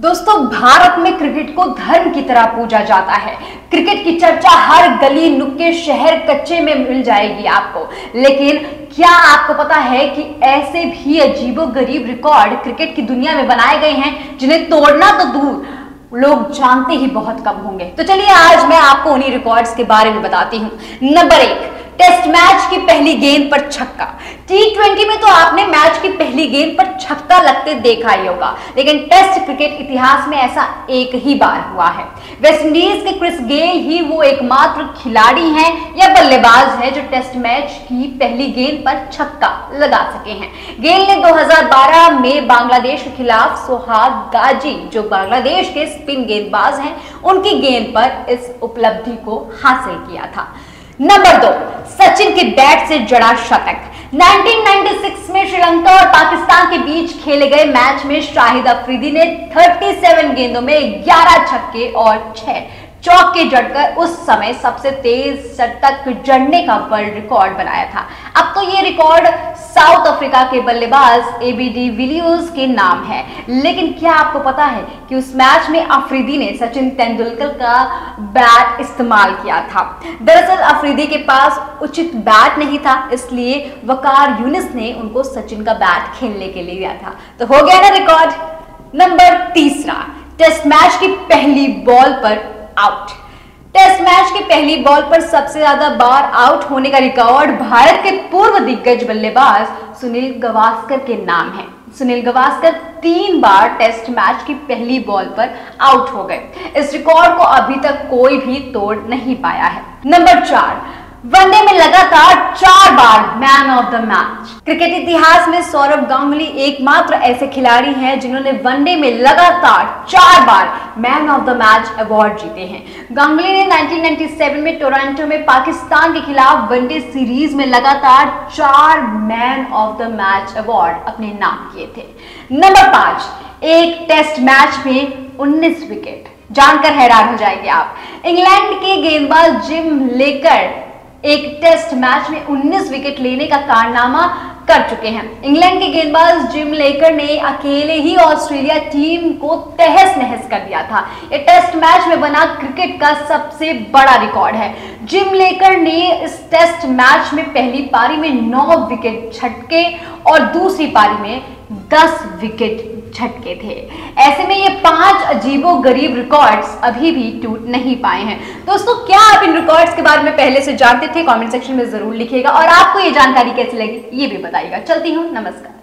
दोस्तों, भारत में क्रिकेट को धर्म की तरह पूजा जाता है। क्रिकेट की चर्चा हर गली, नुक्के, शहर, कच्चे में मिल जाएगी आपको। लेकिन क्या आपको पता है कि ऐसे भी अजीबो गरीब रिकॉर्ड क्रिकेट की दुनिया में बनाए गए हैं, जिन्हें तोड़ना तो दूर। लोग जानते ही बहुत कम होंगे। तो चलिए आज मैं आपको उन्हीं रिकॉर्ड्स के बारे में बताती हूँ। नंबर एक टेस्ट मैच की पहली गेंद पर छक्का। टी ट्वेंटी में तो आपने मैच की पहली गेंद पर छक्का लगते देखा ही होगा। लेकिन टेस्ट क्रिकेट इतिहास में ऐसा एक ही बार हुआ है। वेस्टइंडीज के क्रिस गेल ही वो एकमात्र खिलाड़ी हैं या बल्लेबाज हैं जो टेस्ट मैच की पहली गेंद पर छक्का लगा सके हैं। गेल ने 2012 में बांग्लादेश के खिलाफ सोहाग गाजी, जो बांग्लादेश के स्पिन गेंदबाज हैं, उनकी गेंद पर इस उपलब्धि को हासिल किया था। नंबर दो, सचिन के बैट से जड़ा शतक। 1996 में श्रीलंका और पाकिस्तान के बीच खेले गए मैच में शाहिद अफरीदी ने 37 गेंदों में 11 छक्के और 6 चौके जड़कर उस समय सबसे तेज शतक जड़ने का वर्ल्ड रिकॉर्ड बनाया था। अब तो ये रिकॉर्ड साउथ अफ्रीका के बल्लेबाज एबीडी विलियर्स के नाम है। लेकिन क्या आपको पता है कि उस मैच में अफरीदी ने सचिन तेंदुलकर का बैट इस्तेमाल किया था? दरअसल अफरीदी के पास उचित बैट नहीं था, इसलिए वकार यूनिस ने उनको सचिन का बैट खेलने के लिए दिया था। तो हो गया ना रिकॉर्ड नंबर तीसरा। टेस्ट मैच की पहली बॉल पर आउट टेस्ट मैच की पहली बॉल पर सबसे ज़्यादा बार आउट होने का रिकॉर्ड भारत के पूर्व दिग्गज बल्लेबाज सुनील गवास्कर के नाम है। सुनील गवास्कर तीन बार टेस्ट मैच की पहली बॉल पर आउट हो गए। इस रिकॉर्ड को अभी तक कोई भी तोड़ नहीं पाया है। नंबर चार वनडे में लगातार चार बार man of the match cricket इतिहास में सौरभ गांगुली एकमात्र ऐसे खिलाड़ी हैं जिन्होंने वनडे में लगातार चार बार man of the match award जीते हैं। गांगुली ने 1997 में टोरंटो में पाकिस्तान के खिलाफ वनडे सीरीज़ में लगातार चार man of the match award अपने नाम किए थे। नंबर पाँच, एक टेस्ट मैच में 19 विकेट जानकर हैरान हो जाएँगे आप। इंग्लैंड के गेंदबाज जिम लेकर एक टेस्ट मैच में 19 विकेट लेने का कारनामा कर चुके हैं। इंग्लैंड के गेंदबाज जिम लेकर ने अकेले ही ऑस्ट्रेलिया टीम को तहस नहस कर दिया था। ये टेस्ट मैच में बना क्रिकेट का सबसे बड़ा रिकॉर्ड है। जिम लेकर ने इस टेस्ट मैच में पहली पारी में 9 विकेट छटके और दूसरी पारी में 10 विकेट झटके थे। ऐसे में ये पाँच अजीबो गरीब रिकॉर्ड्स अभी भी टूट नहीं पाए हैं। दोस्तों, क्या आप इन रिकॉर्ड्स के बारे में पहले से जानते थे? कमेंट सेक्शन में ज़रूर लिखिएगा और आपको ये जानकारी कैसी लगी, ये भी बताइएगा। चलती हूँ, नमस्कार।